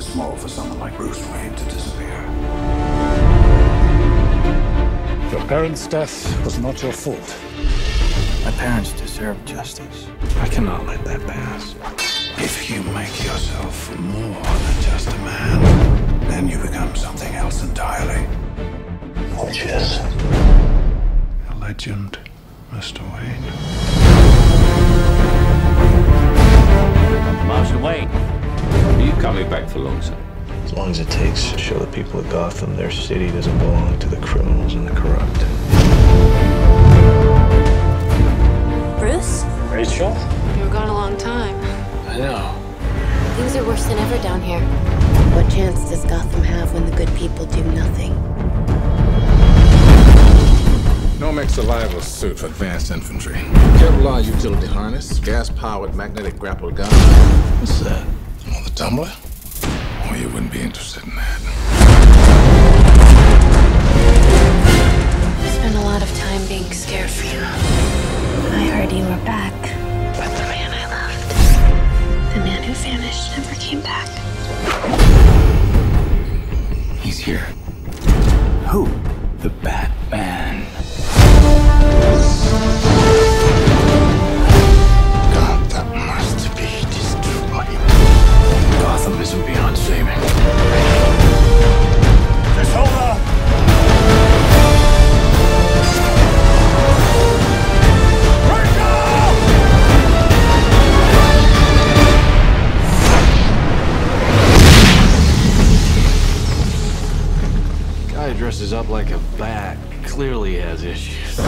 too small for someone like Bruce Wayne to disappear. Your parents' death was not your fault. My parents deserve justice. I cannot let that pass. If you make yourself more than just a man, then you become something else entirely. Which is? A legend, Mr. Wayne. Are you coming back for long, sir? As long as it takes to show the people of Gotham their city doesn't belong to the criminals and the corrupt. Bruce? Rachel? You were gone a long time. I know. Things are worse than ever down here. What chance does Gotham have when the good people do nothing? Nomex survival suit for advanced infantry. Kevlar utility harness, gas-powered magnetic grapple gun. What's that? Oh, the tumbler? You wouldn't be interested in that. I Spent a lot of time being scared for you. I heard you were back. But the man I loved, the man who vanished, never came back. He's here. Who? The Batman. Guy dresses up like a bat clearly has issues.